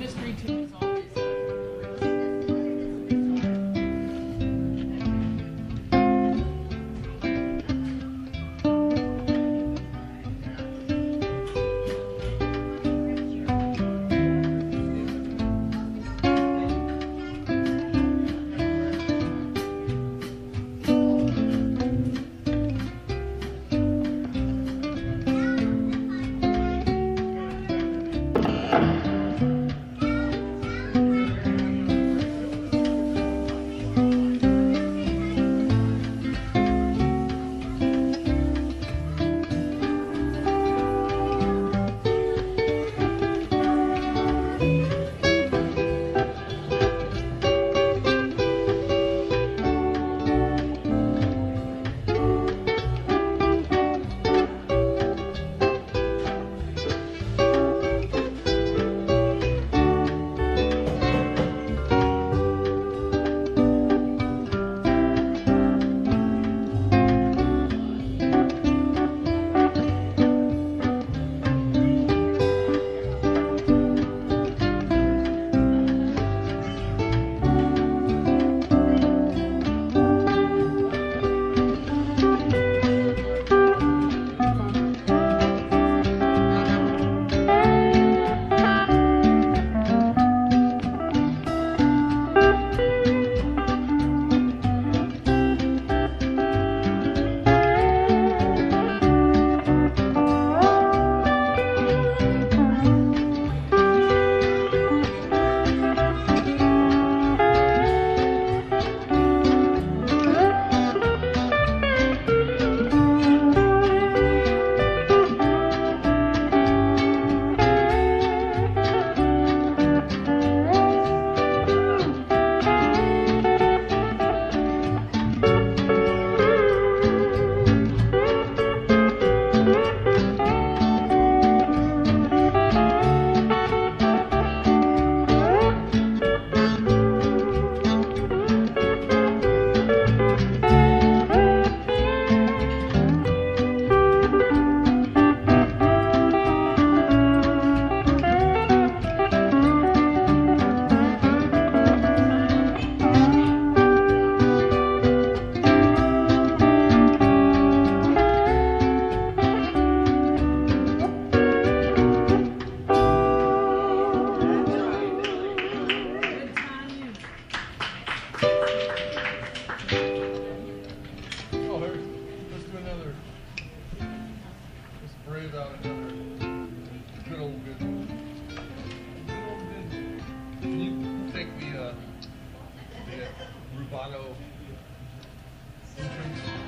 mystery to us Brave out another good old good. Good old good. Can you take the, uh, the rubato entrance?